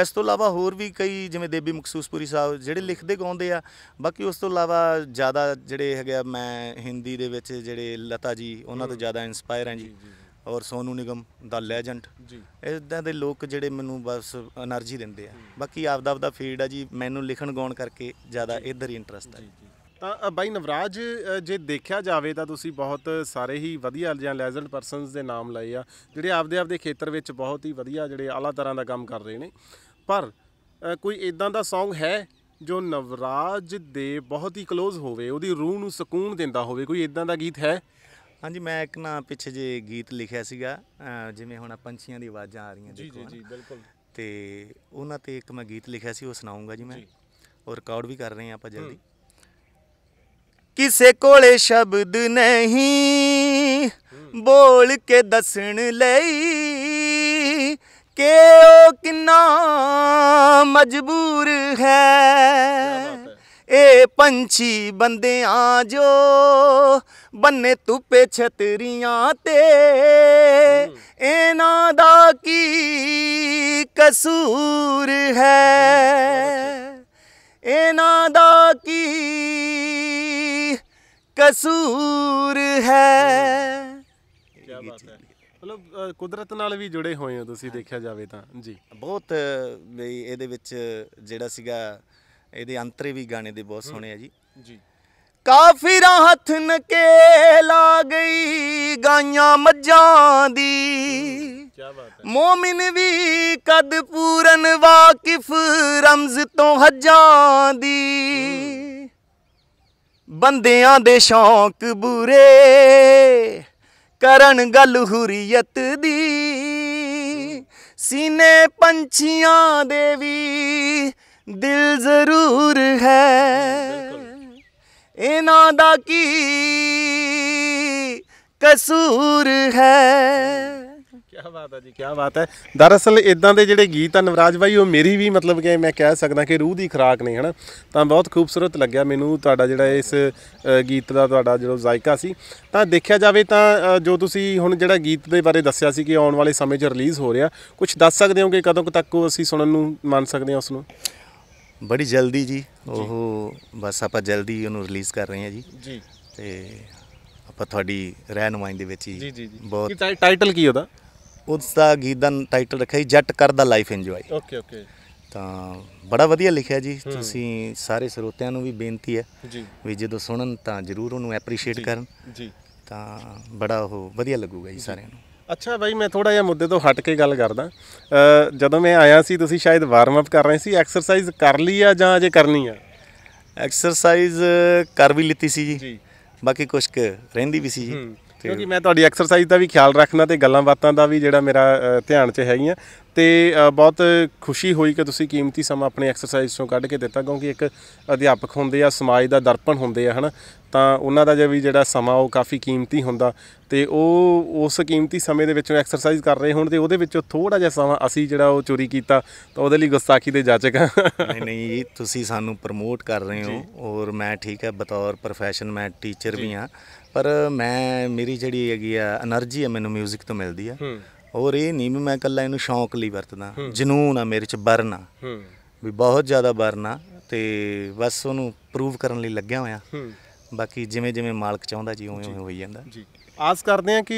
S2: ਇਸ ਤੋਂ ਇਲਾਵਾ ਹੋਰ ਵੀ ਕਈ ਜਿਵੇਂ ਦੇਬੀ ਮਖਸੂਸਪੁਰੀ ਸਾਹਿਬ ਜਿਹੜੇ ਲਿਖਦੇ ਗਾਉਂਦੇ ਆ ਬਾਕੀ ਉਸ ਤੋਂ ਇਲਾਵਾ ਜ਼ਿਆਦਾ ਜਿਹੜੇ ਹੈਗੇ ਆ ਮੈਂ ਹਿੰਦੀ ਦੇ ਵਿੱਚ ਜਿਹੜੇ ਲਤਾ ਜੀ ਉਹਨਾਂ ਤੋਂ ਜ਼ਿਆਦਾ ਇਨਸਪਾਇਰ ਹਾਂ ਜੀ। ਔਰ ਸੋਨੂ ਨਿਗਮ ਦਾ ਲੈਜੈਂਡ
S1: ਜੀ।
S2: ਇਦਾਂ ਦੇ ਲੋਕ ਜਿਹੜੇ ਮੈਨੂੰ ਬਸ એનર્ਜੀ ਦਿੰਦੇ ਆ। ਬਾਕੀ ਆਪਦਾ ਆਪਦਾ ਫੀਲਡ ਆ ਜੀ ਮੈਨੂੰ ਲਿਖਣ ਗਾਉਣ ਕਰਕੇ ਜ਼ਿਆਦਾ ਇਧਰ ਹੀ ਇੰਟਰਸਟ ਆ।
S1: ਜੀ। ਤਾਂ ਬਾਈ ਨਵਰਾਜ ਜੇ ਦੇਖਿਆ ਜਾਵੇ ਤਾਂ ਤੁਸੀਂ ਬਹੁਤ ਸਾਰੇ ਹੀ ਵਧੀਆ ਜਾਂ ਲੈਜੈਂਡ ਪਰਸਨਸ ਦੇ ਨਾਮ ਲਏ ਆ ਜਿਹੜੇ ਆਪਦੇ ਆਪਦੇ ਖੇਤਰ ਵਿੱਚ ਬਹੁਤ ਹੀ ਵਧੀਆ ਜਿਹੜੇ ਆਲਾ ਤਰ੍ਹਾਂ ਦਾ ਕੰਮ ਕਰ ਰਹੇ ਨੇ। ਪਰ ਕੋਈ ਇਦਾਂ ਦਾ Song ਹੈ ਜੋ ਨਵਰਾਜ ਦੇ ਬਹੁਤ ਹੀ ক্লোਜ਼ ਹੋਵੇ ਉਹਦੀ ਰੂਹ ਨੂੰ ਸਕੂਨ ਦਿੰਦਾ ਹੋਵੇ ਕੋਈ ਇਦਾਂ ਦਾ ਗੀਤ ਹੈ?
S2: ਹਾਂਜੀ ਮੈਂ ਇੱਕ ਨਾ ਪਿੱਛੇ ਜੇ ਗੀਤ ਲਿਖਿਆ ਸੀਗਾ ਜਿਵੇਂ ਹੁਣ ਪੰਛੀਆਂ ਦੀ ਆਵਾਜ਼ਾਂ ਆ ਰਹੀਆਂ ਦੇਖੋ ਹਨਾ।
S1: ਬਿਲਕੁਲ।
S2: ਤੇ ਉਹਨਾਂ ਤੇ ਇੱਕ ਮੈਂ ਗੀਤ ਲਿਖਿਆ ਸੀ ਉਹ ਸੁਣਾਉਂਗਾ ਜੀ ਮੈਂ। ਉਹ ਰਿਕਾਰਡ ਵੀ ਕਰ ਰਹੇ ਹਾਂ ਆਪਾਂ ਜਲਦੀ। ਕਿਸੇ ਕੋਲੇ ਸ਼ਬਦ ਨਹੀਂ। ਬੋਲ ਕੇ ਦੱਸਣ ਲਈ ਕਿ ਉਹ ਕਿੰਨਾ ਮਜਬੂਰ ਹੈ। ਇਹ ਪੰਛੀ ਬੰਦਿਆਂ ਜੋ ਬੰਨੇ ਧੁੱਪੇ ਛਤਰੀਆਂ ਤੇ। ਇਹਨਾਂ ਦਾ ਕੀ ਕਸੂਰ ਹੈ? ਇਹਨਾਂ ਦਾ ਕੀ ਕਸੂਰ ਹੈ।
S1: ਕੀ ਬਾਤ ਹੈ। ਮਤਲਬ ਕੁਦਰਤ ਨਾਲ ਵੀ ਜੁੜੇ ਹੋਏ ਹੋ ਤੁਸੀਂ ਦੇਖਿਆ ਜਾਵੇ ਤਾਂ। ਜੀ।
S2: ਬਹੁਤ ਵੀ ਇਹਦੇ ਵਿੱਚ ਜਿਹੜਾ ਸੀਗਾ ਇਹਦੇ ਅੰਤਰੇ ਵੀ ਗਾਣੇ ਦੇ ਬਹੁਤ ਸੋਹਣੇ ਆ ਜੀ।
S1: ਜੀ।
S2: ਕਾਫਿਰਾਂ ਹੱਥ ਨਕੇਲਾ ਗਈ ਗਾਈਆਂ ਮੱਝਾਂ ਦੀ।
S1: ਕੀ ਬਾਤ ਹੈ।
S2: ਮੋਮਿਨ ਵੀ ਕਦ ਪੂਰਨ ਵਾਕਿਫ ਰਮਜ਼ ਤੋਂ ਹੱਜਾਂ ਦੀ। ਬੰਦਿਆਂ ਦੇ ਸ਼ੌਂਕ ਬੂਰੇ, ਕਰਨ ਗੱਲ ਹੁਰੀਅਤ ਦੀ। ਸੀਨੇ ਪੰਛੀਆਂ ਦੇ ਵੀ ਦਿਲ ਜ਼ਰੂਰ ਹੈ। ਇਹਨਾਂ ਦਾ ਕੀ ਕਸੂਰ ਹੈ?
S1: ਕੀ ਬਾਤ ਹੈ ਜੀ ਕੀ ਬਾਤ ਹੈ ਦਰਅਸਲ ਇਦਾਂ ਦੇ ਜਿਹੜੇ ਗੀਤ ਆ ਨਵਰਾਜ ਬਾਈ ਉਹ ਮੇਰੀ ਵੀ ਮਤਲਬ ਕਿ ਮੈਂ ਕਹਿ ਸਕਦਾ ਕਿ ਰੂਹ ਦੀ ਖੁਰਾਕ ਨੇ ਹਨਾ। ਤਾਂ ਬਹੁਤ ਖੂਬਸੂਰਤ ਲੱਗਿਆ ਮੈਨੂੰ ਤੁਹਾਡਾ ਜਿਹੜਾ ਇਸ ਗੀਤ ਦਾ ਤੁਹਾਡਾ ਜਿਹੜਾ ਜ਼ਾਇਕਾ ਸੀ। ਤਾਂ ਦੇਖਿਆ ਜਾਵੇ ਤਾਂ ਜੋ ਤੁਸੀਂ ਹੁਣ ਜਿਹੜਾ ਗੀਤ ਦੇ ਬਾਰੇ ਦੱਸਿਆ ਸੀ ਕਿ ਆਉਣ ਵਾਲੇ ਸਮੇਂ 'ਚ ਰਿਲੀਜ਼ ਹੋ ਰਿਹਾ ਕੁਝ ਦੱਸ ਸਕਦੇ ਹੋ ਕਿ ਕਦੋਂ ਤੱਕ ਉਹ ਅਸੀਂ ਸੁਣਨ ਨੂੰ ਮੰਨ ਸਕਦੇ ਹਾਂ ਉਸ ਨੂੰ?
S2: ਬੜੀ ਜਲਦੀ ਜੀ ਉਹ ਬਸ ਆਪਾਂ ਜਲਦੀ ਉਹਨੂੰ ਰਿਲੀਜ਼ ਕਰ ਰਹੇ ਹਾਂ ਜੀ।
S1: ਜੀ।
S2: ਤੇ ਆਪਾਂ ਤੁਹਾਡੀ ਰਹਿਨੁਮਾਈ ਦੇ ਵਿੱਚ ਹੀ
S1: ਜੀ ਜੀ ਜੀ।
S2: ਬਹੁਤ
S1: ਟਾਈਟਲ ਕੀ ਉਹਦਾ?
S2: ਉਸ ਦਾ ਗੀਤ ਦਾ ਟਾਈਟਲ ਰੱਖਿਆ ਜੀ ਜੱਟ ਕਰਦਾ ਲਾਈਫ ਇੰਜੋਏ
S1: ਓਕੇ ਓਕੇ
S2: ਤਾਂ ਬੜਾ ਵਧੀਆ ਲਿਖਿਆ ਜੀ ਤੁਸੀਂ ਸਾਰੇ ਸਰੋਤਿਆਂ ਨੂੰ ਵੀ ਬੇਨਤੀ ਹੈ
S1: ਜੀ।
S2: ਵੀ ਜਦੋਂ ਸੁਣਨ ਤਾਂ ਜਰੂਰ ਉਹਨੂੰ ਐਪਰੀਸ਼ੀਏਟ ਕਰਨ।
S1: ਜੀ।
S2: ਤਾਂ ਬੜਾ ਉਹ ਵਧੀਆ ਲੱਗੂਗਾ ਜੀ ਸਾਰਿਆਂ ਨੂੰ।
S1: ਅੱਛਾ ਬਾਈ ਮੈਂ ਥੋੜਾ ਜਿਹਾ ਮੁੱਦੇ ਤੋਂ ਹਟ ਕੇ ਗੱਲ ਕਰਦਾ। ਜਦੋਂ ਮੈਂ ਆਇਆ ਸੀ ਤੁਸੀਂ ਸ਼ਾਇਦ ਵਾਰਮ ਅਪ ਕਰ ਰਹੇ ਸੀ ਐਕਸਰਸਾਈਜ਼ ਕਰ ਲਈ ਆ ਜਾਂ ਅਜੇ ਕਰਨੀ ਆ?
S2: ਐਕਸਰਸਾਈਜ਼ ਕਰ ਵੀ ਲਿੱਤੀ ਸੀ ਜੀ।
S1: ਜੀ।
S2: ਬਾਕੀ ਕੁਝ ਰਹਿੰਦੀ ਵੀ ਸੀ ਜੀ।
S1: ਕਿਉਂਕਿ ਮੈਂ ਤੁਹਾਡੀ ਐਕਸਰਸਾਈਜ਼ ਦਾ ਵੀ ਖਿਆਲ ਰੱਖਣਾ ਤੇ ਗੱਲਾਂ ਬਾਤਾਂ ਦਾ ਵੀ ਜਿਹੜਾ ਮੇਰਾ ਧਿਆਨ 'ਚ ਹੈਗੀਆਂ। ਤੇ ਬਹੁਤ ਖੁਸ਼ੀ ਹੋਈ ਕਿ ਤੁਸੀਂ ਕੀਮਤੀ ਸਮਾਂ ਆਪਣੀ ਐਕਸਰਸਾਈਜ਼ ਤੋਂ ਕੱਢ ਕੇ ਦਿੱਤਾ ਕਿਉਂਕਿ ਇੱਕ ਅਧਿਆਪਕ ਹੁੰਦੇ ਆ ਸਮਾਜ ਦਾ ਦਰਪਣ ਹੁੰਦੇ ਆ ਹਨਾ। ਤਾਂ ਉਹਨਾਂ ਦਾ ਜੇ ਵੀ ਜਿਹੜਾ ਸਮਾਂ ਉਹ ਕਾਫੀ ਕੀਮਤੀ ਹੁੰਦਾ। ਤੇ ਉਹ ਉਸ ਕੀਮਤੀ ਸਮੇਂ ਦੇ ਵਿੱਚੋਂ ਐਕਸਰਸਾਈਜ਼ ਕਰ ਰਹੇ ਹੋਣ ਤੇ ਉਹਦੇ ਵਿੱਚੋਂ ਥੋੜਾ ਜਿਹਾ ਸਮਾਂ ਅਸੀਂ ਜਿਹੜਾ ਉਹ ਚੋਰੀ ਕੀਤਾ ਤਾਂ ਉਹਦੇ ਲਈ ਗੁਸਤਾਖੀ ਦੇ ਜਾਚਕ ਹਾਂ
S2: ਨਹੀਂ ਨਹੀਂ ਜੀ ਤੁਸੀਂ ਸਾਨੂੰ ਪ੍ਰਮੋਟ ਕਰ ਰਹੇ ਹੋ ਔਰ ਮੈਂ ਠੀਕ ਹੈ ਬਤੌਰ ਪ੍ਰੋਫੈਸ਼ਨ ਮੈਂ ਟੀਚਰ ਵੀ ਹਾਂ। ਪਰ ਮੈਂ ਮੇਰੀ ਜਿਹੜੀ ਹੈਗੀ ਆ એનર્ਜੀ ਆ ਮੈਨੂੰ 뮤직 ਤੋਂ ਮਿਲਦੀ ਆ। ਔਰ ਇਹ ਨਹੀਂ ਵੀ ਮੈਂ ਇਕੱਲਾ ਇਹਨੂੰ ਸ਼ੌਂਕ ਲਈ ਵਰਤਦਾ। ਜਨੂਨ ਆ ਮੇਰੇ ਚ ਬਰਨ ਆ। ਵੀ ਬਹੁਤ ਜ਼ਿਆਦਾ ਬਰਨ ਆ ਤੇ ਬਸ ਉਹਨੂੰ ਪ੍ਰੂਵ ਕਰਨ ਲਈ ਲੱਗਿਆ ਹੋਇਆ। ਬਾਕੀ ਜਿਵੇਂ ਜਿਵੇਂ ਮਾਲਕ ਚਾਹੁੰਦਾ ਜੀ ਉਵੇਂ ਉਵੇਂ ਹੋਈ ਜਾਂਦਾ।
S1: ਜੀ। ਆਸ ਕਰਦੇ ਹਾਂ ਕਿ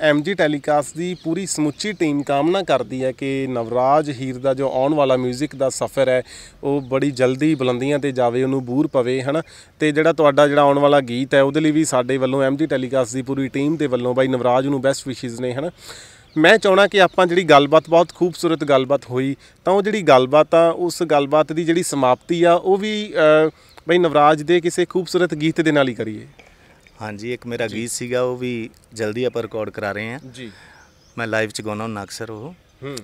S1: ਐਮਜੀ ਟੈਲੀਕਾਸਟ ਦੀ ਪੂਰੀ ਸਮੁੱਚੀ ਟੀਮ ਕਾਮਨਾ ਕਰਦੀ ਹੈ ਕਿ ਨਵਰਾਜ ਹੀਰ ਦਾ ਜੋ ਆਉਣ ਵਾਲਾ 뮤직 ਦਾ ਸਫ਼ਰ ਹੈ ਉਹ ਬੜੀ ਜਲਦੀ ਬੁਲੰਦੀਆਂ ਤੇ ਜਾਵੇ ਉਹਨੂੰ ਬੂਰ ਪਵੇ ਹਨਾ? ਤੇ ਜਿਹੜਾ ਤੁਹਾਡਾ ਜਿਹੜਾ ਆਉਣ ਵਾਲਾ ਗੀਤ ਹੈ ਉਹਦੇ ਲਈ ਵੀ ਸਾਡੇ ਵੱਲੋਂ ਐਮਜੀ ਟੈਲੀਕਾਸਟ ਦੀ ਪੂਰੀ ਟੀਮ ਦੇ ਵੱਲੋਂ ਬਾਈ ਨਵਰਾਜ ਨੂੰ ਬੈਸਟ ਵਿਸ਼ੇਸ ਨੇ ਹਨਾ? ਮੈਂ ਚਾਹਣਾ ਕਿ ਆਪਾਂ ਜਿਹੜੀ ਗੱਲਬਾਤ ਬਹੁਤ ਖੂਬਸੂਰਤ ਗੱਲਬਾਤ ਹੋਈ ਤਾਂ ਉਹ ਜਿਹੜੀ ਗੱਲਬਾਤ ਆ ਉਸ ਗੱਲਬਾਤ ਦੀ ਜਿਹੜੀ ਸਮਾਪਤੀ ਆ ਉਹ ਵੀ ਅ, ਬਈ ਨਵਰਾਜ ਦੇ ਕਿਸੇ ਖੂਬਸੂਰਤ ਗੀਤ ਦੇ ਨਾਲ ਹੀ ਕਰੀਏ।
S2: ਹਾਂਜੀ ਇੱਕ ਮੇਰਾ ਗੀਤ ਸੀਗਾ ਉਹ ਵੀ ਜਲਦੀ ਆਪਾਂ ਰਿਕਾਰਡ ਕਰਾ ਰਹੇ ਹਾਂ।
S1: ਜੀ।
S2: ਮੈਂ ਲਾਈਵ ਚ ਗਾਉਣਾ ਹੁੰਦਾ ਅਕਸਰ ਉਹ।
S1: ਹੂੰ।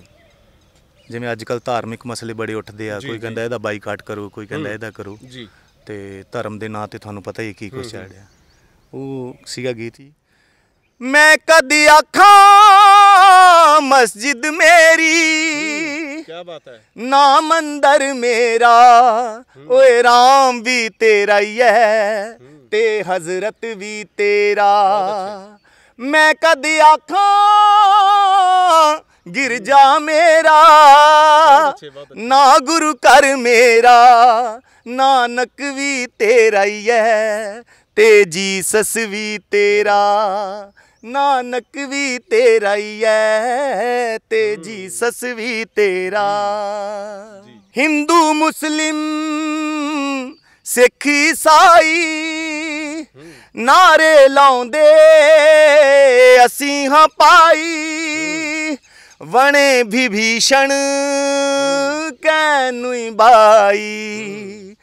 S2: ਜਿਵੇਂ ਅੱਜ ਕੱਲ ਧਾਰਮਿਕ ਮਸਲੇ ਬੜੇ ਉੱਠਦੇ ਆ। ਕੋਈ। ਕਹਿੰਦਾ ਇਹਦਾ ਬਾਈਕਾਟ ਕਰੋ ਕੋਈ ਕਹਿੰਦਾ ਇਹਦਾ ਕਰੋ।
S1: ਜੀ।
S2: ਤੇ ਧਰਮ ਦੇ ਨਾਂ ਤੇ ਤੁਹਾਨੂੰ ਪਤਾ ਹੀ ਹੈ ਕੀ ਕੁਛ ਚੱਲ ਰਿਹਾ। ਉਹ ਸੀਗਾ ਗੀਤ ਜੀ। ਮੈਂ ਕਦ ਆਖਾਂ ਮਸਜਿਦ ਮੇਰੀ
S1: ਕੀ ਬਾਤ ਹੈ।
S2: ਨਾ ਮੰਦਰ ਮੇਰਾ। ਓਏ ਰਾਮ ਵੀ ਤੇਰਾ ਹੀ। ਹੈ। ਤੇ ਹਜ਼ਰਤ ਵੀ ਤੇਰਾ ਮੈਂ ਕਦ ਆਖਾਂ ਗਿਰਜਾ ਮੇਰਾ। ਨਾ ਗੁਰੂ ਕਰ ਮੇਰਾ ਨਾਨਕ ਵੀ ਤੇਰਾ ਹੀ ਹੈ ਤੇ ਜੀਸਸ ਵੀ ਤੇਰਾ ਨਾਨਕ ਵੀ ਤੇਰਾ ਹੀ ਹੈ ਤੇ ਜੀਸਸ ਵੀ ਤੇਰਾ ਹਿੰਦੂ ਮੁਸਲਿਮ ਸਿੱਖ ਈਸਾਈ ਨਾਰੇ ਲਾਉਂਦੇ, ਅਸੀਂ ਹਾਂ ਪਾਈ ਵਣੇ ਵਿਭੀਸ਼ਣ ਕੈਨੂੰ ਬਾਈ।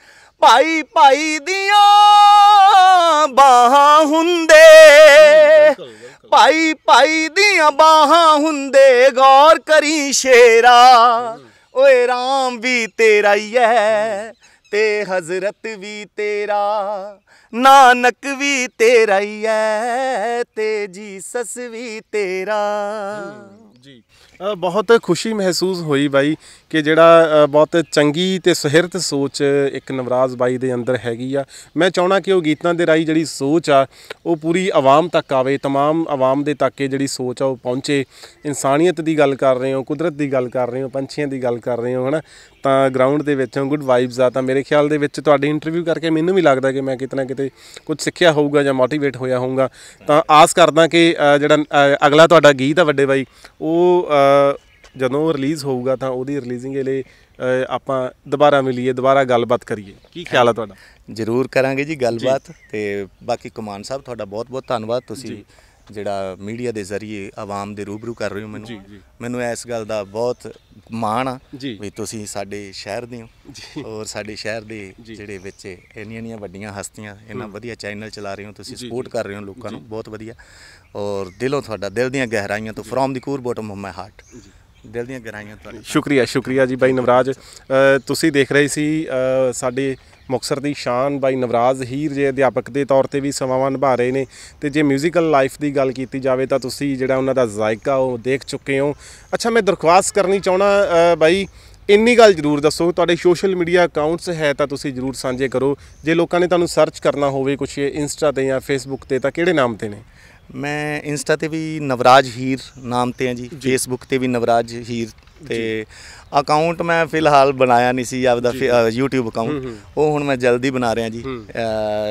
S2: ਭਾਈ ਭਾਈ ਦੀਆਂ ਬਾਹਾਂ ਹੁੰਦੇ, ਭਾਈ ਭਾਈ ਦੀਆਂ ਬਾਹਾਂ ਹੁੰਦੇ, ਗੌਰ ਕਰੀ ਸ਼ੇਰਾ। ਓਏ ਰਾਮ ਵੀ ਤੇਰਾ ਹੀ ਹੈ ਤੇ ਹਜ਼ਰਤ ਵੀ ਤੇਰਾ, ਨਾਨਕ ਵੀ ਤੇਰਾ ਹੀ ਹੈ ਤੇ ਜੀਸਸ ਵੀ ਤੇਰਾ।
S1: ਜੀ ਬਹੁਤ ਖੁਸ਼ੀ ਮਹਿਸੂਸ ਹੋਈ ਬਾਈ ਕਿ ਜਿਹੜਾ ਅ, ਬਹੁਤ ਚੰਗੀ ਤੇ ਸੁਹਿਰਦ ਸੋਚ ਇੱਕ ਨਵਰਾਜ ਬਾਈ ਦੇ ਅੰਦਰ ਹੈਗੀ ਆ ਮੈਂ ਚਾਹਣਾ ਕਿ ਉਹ ਗੀਤਾਂ ਦੇ ਰਾਹੀਂ ਜਿਹੜੀ ਸੋਚ ਆ ਉਹ ਪੂਰੀ ਆਵਾਮ ਤੱਕ ਆਵੇ तमाम ਆਵਾਮ ਦੇ ਤੱਕ ਇਹ ਜਿਹੜੀ ਸੋਚ ਆ ਉਹ ਪਹੁੰਚੇ ਇਨਸਾਨੀਅਤ ਦੀ ਗੱਲ ਕਰ ਰਹੇ ਹੋ ਕੁਦਰਤ ਦੀ ਗੱਲ ਕਰ ਰਹੇ ਹੋ ਪੰਛੀਆਂ ਦੀ ਗੱਲ ਕਰ ਰਹੇ ਹੋ ਹਨਾ ਤਾਂ ਗਰਾਊਂਡ ਦੇ ਵਿੱਚੋਂ ਗੁੱਡ ਵਾਈਬਸ ਆ ਤਾਂ ਮੇਰੇ ਖਿਆਲ ਦੇ ਵਿੱਚ ਤੁਹਾਡੀ ਇੰਟਰਵਿਊ ਕਰਕੇ ਮੈਨੂੰ ਵੀ ਲੱਗਦਾ ਕਿ ਮੈਂ ਕਿਤੇ ਨਾ ਕਿਤੇ ਕੁਝ ਸਿੱਖਿਆ ਹੋਊਗਾ ਜਾਂ ਮੋਟੀਵੇਟ ਹੋਇਆ ਹੋਊਗਾ ਤਾਂ ਆਸ ਕਰਦਾ ਕਿ ਅ, ਜਿਹੜਾ ਅ, ਅਗਲਾ ਤੁਹਾਡਾ ਗੀਤ ਆ ਵੱਡੇ ਬਾਈ ਉਹ ਜਦੋਂ ਰਿਲੀਜ਼ ਹੋਊਗਾ ਤਾਂ ਉਹਦੀ ਰਿਲੀਜ਼ਿੰਗ ਲਈ ਆਪਾਂ ਦੁਬਾਰਾ ਮਿਲੀਏ ਦੁਬਾਰਾ ਗੱਲਬਾਤ ਕਰੀਏ। ਕੀ ਖਿਆਲ ਆ ਤੁਹਾਡਾ?
S2: ਜ਼ਰੂਰ ਕਰਾਂਗੇ ਜੀ ਗੱਲਬਾਤ ਤੇ ਬਾਕੀ ਕਮਾਨ ਸਾਹਿਬ ਤੁਹਾਡਾ ਬਹੁਤ ਬਹੁਤ ਧੰਨਵਾਦ। ਤੁਸੀਂ ਜਿਹੜਾ ਮੀਡੀਆ ਦੇ ਜ਼ਰੀਏ ਆਵਾਮ ਦੇ ਰੂਬਰੂ ਕਰ ਰਹੇ ਹੋ ਮੈਨੂੰ। ਮੈਨੂੰ ਇਸ ਗੱਲ ਦਾ ਬਹੁਤ ਮਾਣ ਆ। ਵੀ ਤੁਸੀਂ ਸਾਡੇ ਸ਼ਹਿਰ ਦੇ ਹੋ ਔਰ ਸਾਡੇ ਸ਼ਹਿਰ ਦੇ। ਜਿਹੜੇ ਵਿੱਚ ਇੰਨੀਆਂ ਇੰਨੀਆਂ ਵੱਡੀਆਂ ਹਸਤੀਆਂ ਇੰਨਾ ਵਧੀਆ ਚੈਨਲ ਚਲਾ ਰਹੇ ਹੋ ਤੁਸੀਂ ਸਪੋਰਟ। ਕਰ ਰਹੇ ਹੋ ਲੋਕਾਂ ਨੂੰ ਬਹੁਤ ਵਧੀਆ। ਔਰ ਦਿਲੋਂ ਤੁਹਾਡਾ ਦਿਲ ਦੀਆਂ ਗਹਿਰਾਈਆਂ ਤੋਂ from the core bottom of my heart ਦਿਲ ਦੀਆਂ ਗਹਿਰਾਈਆਂ ਤੋਂ
S1: ਸ਼ੁਕਰੀਆ ਸ਼ੁਕਰੀਆ ਜੀ ਬਾਈ ਨਵਰਾਜ ਅ, ਤੁਸੀਂ ਦੇਖ ਰਹੇ ਸੀ ਅ, ਸਾਡੇ ਮੁਕਤਸਰ ਦੀ ਸ਼ਾਨ ਬਾਈ ਨਵਰਾਜ ਹੀਰ ਜੇ ਅਧਿਆਪਕ ਦੇ ਤੌਰ ਤੇ ਵੀ ਸੇਵਾਵਾਂ ਨਿਭਾ ਰਹੇ ਨੇ ਤੇ ਜੇ 뮤지컬 ਲਾਈਫ ਦੀ ਗੱਲ ਕੀਤੀ ਜਾਵੇ ਤਾਂ ਤੁਸੀਂ ਜਿਹੜਾ ਉਹਨਾਂ ਦਾ ਜ਼ਾਇਕਾ ਉਹ ਦੇਖ ਚੁੱਕੇ ਹੋ ਅੱਛਾ ਮੈਂ ਦਰਖਾਸਤ ਕਰਨੀ ਚਾਹਣਾ ਬਾਈ ਇੰਨੀ ਗੱਲ ਜ਼ਰੂਰ ਦੱਸੋ ਤੁਹਾਡੇ ਸੋਸ਼ਲ ਮੀਡੀਆ ਅਕਾਊਂਟਸ ਹੈ ਤਾਂ ਤੁਸੀਂ ਜ਼ਰੂਰ ਸਾਂਝੇ ਕਰੋ ਜੇ ਲੋਕਾਂ ਨੇ ਤੁਹਾਨੂੰ ਸਰਚ ਕਰਨਾ ਹੋਵੇ ਕੁਛ ਇੰਸਟਾ ਤੇ ਜਾਂ ਫੇਸਬੁੱਕ ਤੇ ਤਾਂ ਕਿਹੜੇ ਨਾਮ ਤੇ ਨੇ
S2: ਮੈਂ ਇੰਸਟਾ ਤੇ ਵੀ ਨਵਰਾਜ ਹੀਰ ਨਾਮ ਤੇ ਹਾਂ ਜੀ ਫੇਸਬੁੱਕ ਤੇ ਵੀ ਨਵਰਾਜ ਹੀਰ ਤੇ ਅਕਾਊਂਟ ਮੈਂ ਫਿਲਹਾਲ ਬਣਾਇਆ ਨਹੀਂ ਸੀ ਆਪਦਾ YouTube ਅਕਾਊਂਟ ਉਹ ਹੁਣ ਮੈਂ ਜਲਦੀ ਬਣਾ ਰਿਹਾ ਜੀ।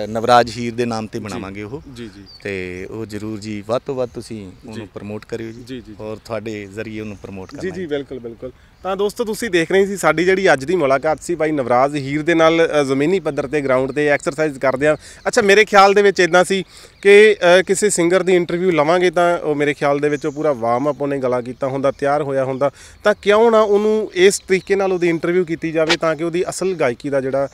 S2: ਨਵਰਾਜ ਹੀਰ ਦੇ ਨਾਮ ਤੇ ਬਣਾਵਾਂਗੇ ਉਹ।
S1: ਜੀ ਜੀ।
S2: ਤੇ ਉਹ ਜਰੂਰ ਜੀ ਵੱਧ ਤੋਂ ਵੱਧ ਤੁਸੀਂ ਉਹਨੂੰ ਪ੍ਰਮੋਟ ਕਰਿਓ
S1: ਜੀ।
S2: ਔਰ ਤੁਹਾਡੇ ਜ਼ਰੀਏ ਉਹਨੂੰ ਪ੍ਰਮੋਟ ਕਰਨਾ
S1: ਜੀ। ਜੀ। ਬਿਲਕੁਲ ਬਿਲਕੁਲ। ਤਾਂ ਦੋਸਤੋ ਤੁਸੀਂ ਦੇਖ ਰਹੇ ਸੀ ਸਾਡੀ ਜਿਹੜੀ ਅੱਜ ਦੀ ਮੁਲਾਕਾਤ ਸੀ ਭਾਈ ਨਵਰਾਜ ਹੀਰ ਦੇ ਨਾਲ ਜ਼ਮੀਨੀ ਪੱਧਰ ਤੇ ਗਰਾਊਂਡ ਤੇ ਐਕਸਰਸਾਈਜ਼ ਕਰਦੇ ਆ ਅੱਛਾ ਮੇਰੇ ਖਿਆਲ ਦੇ ਵਿੱਚ ਇਦਾਂ ਸੀ ਕਿ ਕਿਸੇ ਸਿੰਗਰ ਦੀ ਇੰਟਰਵਿਊ ਲਵਾਂਗੇ ਤਾਂ ਉਹ ਮੇਰੇ ਖਿਆਲ ਦੇ ਵਿੱਚ ਉਹ ਪੂਰਾ ਵਾਰਮ ਅਪ ਉਹਨੇ ਗਲਾ ਕੀਤਾ ਹੁੰਦਾ ਤਿਆਰ ਹੋਇਆ ਹੁੰਦਾ। ਤਾਂ ਕਿਉਂ ਨਾ ਉਹਨੂੰ ਇਸ ਤਰੀਕੇ ਨਾਲ ਉਹਦੀ ਇੰਟਰਵਿਊ ਕੀਤੀ ਜਾਵੇ ਤਾਂ ਕਿ ਉਹਦੀ ਅਸਲ ਗਾਇਕੀ ਦਾ ਜਿਹੜਾ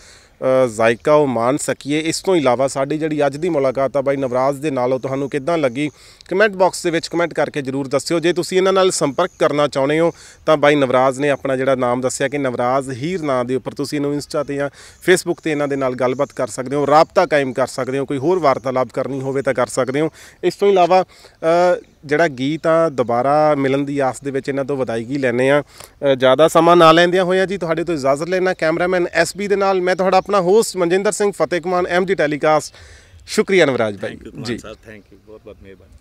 S1: ਜ਼ਾਇਕਾ ਉਹ ਮਾਣ ਸਕੀਏ। ਇਸ ਤੋਂ ਇਲਾਵਾ ਸਾਡੀ ਜਿਹੜੀ ਅੱਜ ਦੀ ਮੁਲਾਕਾਤ ਆ ਬਾਈ ਨਵਰਾਜ ਦੇ ਨਾਲ, ਉਹ ਤੁਹਾਨੂੰ ਕਿੱਦਾਂ ਲੱਗੀ? ਕਮੈਂਟ ਬਾਕਸ ਦੇ ਵਿੱਚ ਕਮੈਂਟ ਕਰਕੇ ਜਰੂਰ ਦੱਸਿਓ। ਜੇ ਤੁਸੀਂ ਇਹਨਾਂ ਨਾਲ ਸੰਪਰਕ ਕਰਨਾ ਚਾਹੁੰਦੇ ਹੋ, ਤਾਂ ਬਾਈ ਨਵਰਾਜ ਨੇ ਆਪਣਾ ਜਿਹੜਾ ਨਾਮ ਦੱਸਿਆ ਕਿ ਨਵਰਾਜ ਹੀਰ ਨਾਂ ਦੇ ਉੱਪਰ ਤੁਸੀਂ ਇਹਨੂੰ ਇੰਸਟਾ ਤੇ ਜਾਂ ਫੇਸਬੁੱਕ ਤੇ ਇਹਨਾਂ ਦੇ ਨਾਲ ਗੱਲਬਾਤ ਕਰ ਸਕਦੇ ਹੋ, ਰਾਬਤਾ ਕਾਇਮ ਕਰ ਸਕਦੇ ਹੋ, ਕੋਈ ਹੋਰ ਵਾਰਤਾਲਾਪ ਕਰਨੀ ਹੋਵੇ ਤਾਂ ਕਰ ਸਕਦੇ ਹੋ। ਇਸ ਤੋਂ ਇਲਾਵਾ ਜਿਹੜਾ ਗੀਤ ਆ ਦੁਬਾਰਾ ਮਿਲਣ ਦੀ ਆਸ ਦੇ ਵਿੱਚ ਇਹਨਾਂ ਤੋਂ ਵਧਾਈਗੀ ਲੈਣੇ ਆ ਜ਼ਿਆਦਾ ਸਮਾਂ ਨਾ ਲੈਂਦਿਆਂ ਹੋਇਆ ਜੀ ਤੁਹਾਡੇ ਤੋਂ ਇਜਾਜ਼ਤ ਲੈਣਾ ਕੈਮਰਾਮੈਨ ਐਸਬੀ ਦੇ ਨਾਲ। ਮੈਂ ਤੁਹਾਡਾ ਆਪਣਾ host Manjinder Singh Fateh Kumar MG telecast ਸ਼ੁਕਰੀਆ ਨਵਰਾਜ ਭਾਈ। ਜੀ।
S2: ਸਰ ਥੈਂਕ ਯੂ ਬਹੁਤ ਬਹੁਤ ਮਿਹਰਬਾਨੀ।